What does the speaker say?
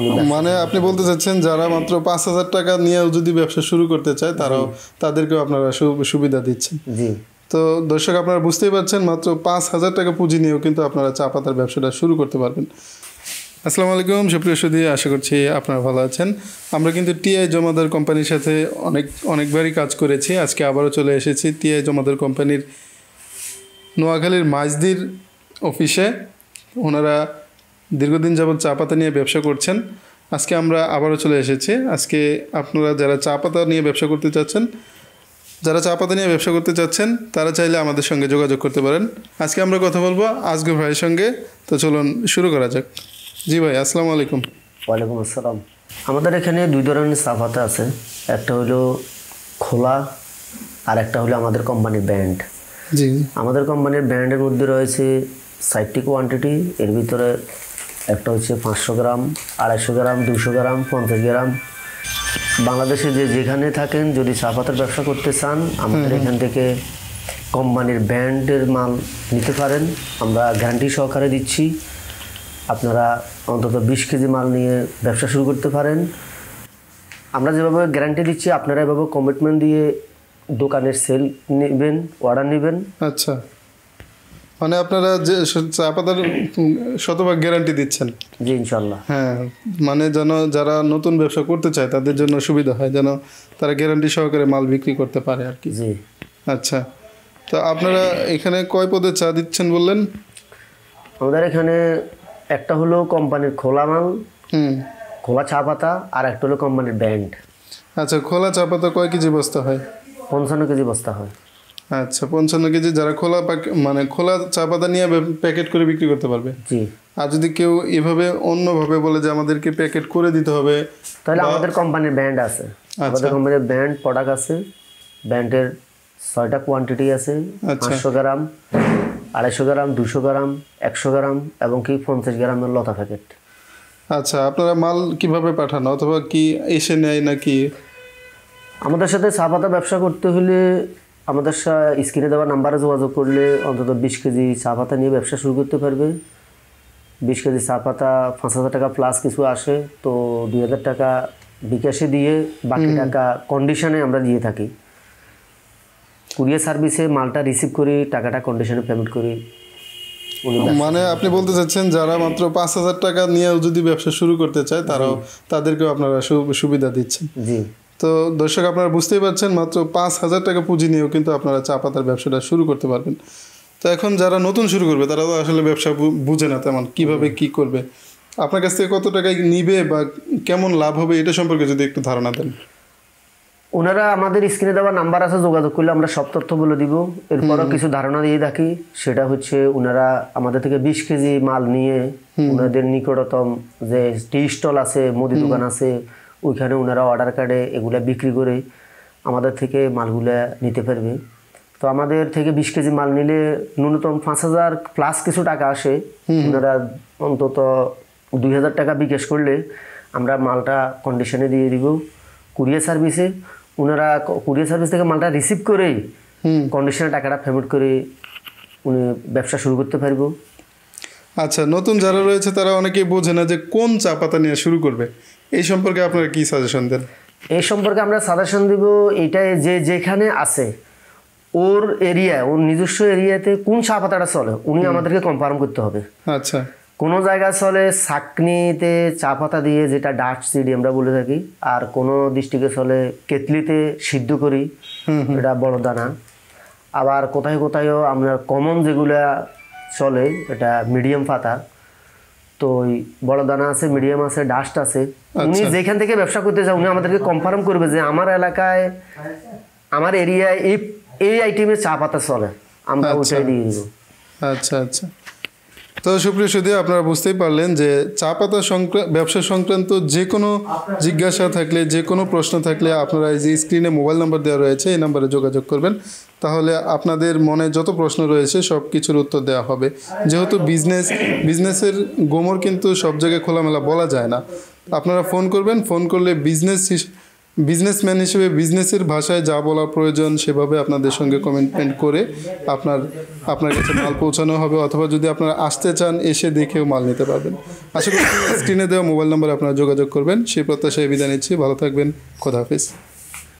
মানে আপনি বলতে চাচ্ছেন যারা মাত্র পাঁচ হাজার টাকা নিয়েও যদি ব্যবসা শুরু করতে চায় তারাও তাদেরকেও আপনারা সু- সুবিধা দিচ্ছেন। জি। তো দর্শক আপনারা বুঝতেই পারছেন মাত্র পাঁচ হাজার টাকা পুঁজি নিয়েও কিন্তু আপনারা চা পাতার ব্যবসাটা শুরু করতে পারবেন। আসসালামু আলাইকুম সুপ্রিয় সুদী আশা করছি আপনারা ভালো আছেন। আমরা কিন্তু টিআই জমাদার কোম্পানির সাথে অনেক অনেকবারই কাজ করেছি। আজকে আবারও চলে এসেছি টিআই জমাদার কোম্পানির নোয়াখালীর মাজদির অফিসে। ওনারা দীর্ঘদিন যাবৎ চা পাতা নিয়ে ব্যবসা করছেন। আজকে আমরা আবারও চলে এসেছি। আজকে আপনারা যারা চা পাতা নিয়ে ব্যবসা করতে চাচ্ছেন যারা চা পাতা নিয়ে ব্যবসা করতে চাচ্ছেন তারা চাইলে আমাদের সঙ্গে যোগাযোগ করতে পারেন। আজকে আমরা কথা বলব আজগর ভাইয়ের সঙ্গে। তো চলুন শুরু করা যাক। জি ভাই আসসালামু আলাইকুম। ওয়ালাইকুম আসসালাম। আমাদের এখানে দুই ধরনের চা পাতা আছে। একটা হলো খোলা আর একটা হলো আমাদের কোম্পানির ব্যান্ড জি। আমাদের কোম্পানির ব্র্যান্ডের মধ্যে রয়েছে সাইটটি কোয়ান্টিটি এর ভিতরে একটা হচ্ছে পাঁচশো গ্রাম আড়াইশো গ্রাম দুশো গ্রাম পঞ্চাশ গ্রাম। বাংলাদেশে যে যেখানে থাকেন যদি চা পাতার ব্যবসা করতে চান আমাদের এখান থেকে কোম্পানির ব্র্যান্ডের মাল নিতে পারেন। আমরা গ্যারান্টি সহকারে দিচ্ছি। আপনারা অন্তত বিশ কেজি মাল নিয়ে ব্যবসা শুরু করতে পারেন। আমরা যেভাবে গ্যারান্টি দিচ্ছি আপনারা এভাবে কমিটমেন্ট দিয়ে দোকানের সেল নেবেন অর্ডার নেবেন। আচ্ছা। মানে আপনারা যে চা পাতার শতভাগ গ্যারান্টি দিচ্ছেন। জি ইনশাল্লাহ হ্যাঁ মানে যেন যারা নতুন ব্যবসা করতে চায় তাদের জন্য সুবিধা হয় যেন তারা গ্যারান্টি সহকারে মাল বিক্রি করতে পারে আর কি। জি। আচ্ছা তো আপনারা এখানে কয় পদে চা দিচ্ছেন বললেন? আমাদের এখানে একটা হলো কোম্পানির খোলা মাল হুম। খোলা চা পাতা আর একটা হলো কোম্পানির ব্যান্ড আচ্ছা খোলা চা পাতা কয় কেজি বস্তা হয়? পঞ্চান্ন কেজি বস্তা হয়। আচ্ছা পঞ্চান্ন কেজি যারা খোলা মানে খোলা চা পাতা নিয়ে প্যাকেট করে বিক্রি করতে পারবে। জি। আর যদি কেউ এভাবে অন্যভাবে বলে যে আমাদেরকে প্যাকেট করে দিতে হবে তাহলে আমাদের কোম্পানির ব্যান্ড আছে। আমাদের কোম্পানির ব্যান্ড প্রোডাক্ট আছে। ব্যান্ডের ছয়টা কোয়ান্টিটি আছে। আচ্ছা। পাঁচশো গ্রাম আড়াইশো গ্রাম দুশো গ্রাম একশো গ্রাম এবং কি পঞ্চাশ গ্রামের লতা প্যাকেট আচ্ছা আপনারা মাল কীভাবে পাঠান? অথবা কি এসে নেয় নাকি? আমাদের সাথে চা পাতা ব্যবসা করতে হলে আমাদের স্ক্রিনে দেওয়া নাম্বারে যোগাযোগ করলে অন্তত বিশ কেজি চা পাতা নিয়ে ব্যবসা শুরু করতে পারবে। বিশ কেজি চা পাতা পাঁচ হাজার টাকা প্লাস কিছু আসে তো দুই হাজার টাকা বিকাশে দিয়ে বাকি টাকা কন্ডিশনে আমরা দিয়ে থাকি। কুরিয়ার সার্ভিসে মালটা রিসিভ করি টাকাটা কন্ডিশনে পেমেন্ট করি মানে আপনি বলতে চাচ্ছেন যারা মাত্র পাঁচ হাজার টাকা নিয়েও যদি ব্যবসা শুরু করতে চায় তারাও তাদেরকেও আপনারা সুবিধা দিচ্ছেন। জি। তো দর্শক আপনারা বুঝতেই পারছেন মাত্র পাঁচ হাজার টাকা পুঁজি নিয়েও কিন্তু আপনারা চা পাতার ব্যবসাটা শুরু করতে পারবেন। তো এখন যারা নতুন শুরু করবে তারা তো আসলে ব্যবসা বুঝে না তেমন কীভাবে কি করবে। আপনার কাছ থেকে কত টাকায় নিবে বা কেমন লাভ হবে এটা সম্পর্কে যদি একটু ধারণা দেন। ওনারা আমাদের স্ক্রিনে দেওয়া নাম্বার আছে যোগাযোগ করলে আমরা সব তথ্য বলে দিব। এরপরও কিছু ধারণা দিয়ে থাকি। সেটা হচ্ছে ওনারা আমাদের থেকে বিশ কেজি মাল নিয়ে ওনাদের নিকটতম যে টি স্টল আছে মুদি দোকান আছে ওইখানে ওনারা অর্ডার কার্ডে এগুলা বিক্রি করে আমাদের থেকে মালগুলা নিতে পারবে। তো আমাদের থেকে বিশ কেজি মাল নিলে ন্যূনতম পাঁচ হাজার প্লাস কিছু টাকা আসে। ওনারা অন্তত দুই হাজার টাকা বিকাশ করলে আমরা মালটা কন্ডিশনে দিয়ে দিব কুরিয়ার সার্ভিসে ওনারা কুরিয়ার সার্ভিস থেকে মালটা রিসিভ করেই কন্ডিশনে টাকাটা পেমেন্ট করে উনি ব্যবসা শুরু করতে পারব। আচ্ছা নতুন যারা রয়েছে তারা অনেকেই বোঝে না যে কোন চা পাতা নিয়ে শুরু করবে। এই সম্পর্কে আপনারা কি সাজেশন দেন? এই সম্পর্কে আমরা সাজেশন দিব এটাই যে যেখানে আছে ওর এরিয়া ওর নিজস্ব এরিয়াতে কোন চা পাতাটা চলে উনি আমাদেরকে কনফার্ম করতে হবে। আচ্ছা। কোনো জায়গায় চলে সাকনিতে চা পাতা দিয়ে যেটা ডাস্ট সিডি আমরা বলে থাকি আর কোনো ডিস্ট্রিক্টে চলে কেতলিতে সিদ্ধ করি এটা বড় দানা। আবার কোথায় কোথায়ও আমরা কমন যেগুলা চলে এটা মিডিয়াম পাতা। তো ওই বড় দানা আছে মিডিয়াম আছে ডাস্ট আছে। উনি যেখান থেকে ব্যবসা করতে চান উনি আমাদেরকে কনফার্ম করবে যে আমার এলাকায় আমার এরিয়ায় এই এই আইটেমের চা পাতা চলে। আমরা ওটাই দিয়ে দিব। আচ্ছা আচ্ছা। তো সুপ্রিয় সুদী আপনারা বুঝতেই পারলেন যে চা পাতা ব্যবসা সংক্রান্ত যে কোনো জিজ্ঞাসা থাকলে, যে কোনো প্রশ্ন থাকলে আপনারা এই যে স্ক্রিনে মোবাইল নাম্বার দেওয়া রয়েছে, এই নাম্বারে যোগাযোগ করবেন। তাহলে আপনাদের মনে যত প্রশ্ন রয়েছে, সব কিছুর উত্তর দেওয়া হবে। যেহেতু বিজনেস বিজনেসের গোমর কিন্তু সব জায়গায় খোলামেলা বলা যায় না। আপনারা ফোন করবেন ফোন করলে বিজনেস বিজনেসম্যান হিসেবে বিজনেসের ভাষায় যা বলা প্রয়োজন সেভাবে আপনাদের সঙ্গে কমিটমেন্ট করে আপনার আপনার কাছে মাল পৌঁছানো হবে অথবা যদি আপনারা আসতে চান, এসে দেখেও মাল নিতে পারবেন। আশা করি স্ক্রিনে দেওয়া মোবাইল নম্বরে আপনারা যোগাযোগ করবেন। সেই প্রত্যাশায় বিদায় নিচ্ছি। ভালো থাকবেন। খোদা হাফিজ।